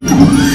you.